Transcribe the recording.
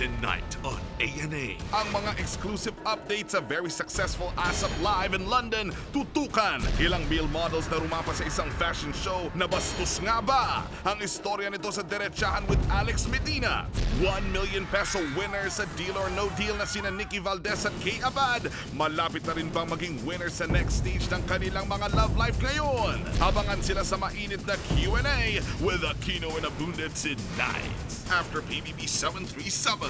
tonight on ANA. Ang mga exclusive updates sa very successful ASAP Live in London, tutukan ilang male models na rumapa sa isang fashion show na bastos nga ba? Ang istorya nito sa Derechahan with Alex Medina. 1 million peso winner sa Deal or No Deal na sina Nicky Valdez at Kay Abad. Malapit na rin bang maging winner sa next stage ng kanilang mga love life ngayon? Abangan sila sa mainit na Q&A with Aquino and Abunda tonight after PBB 737.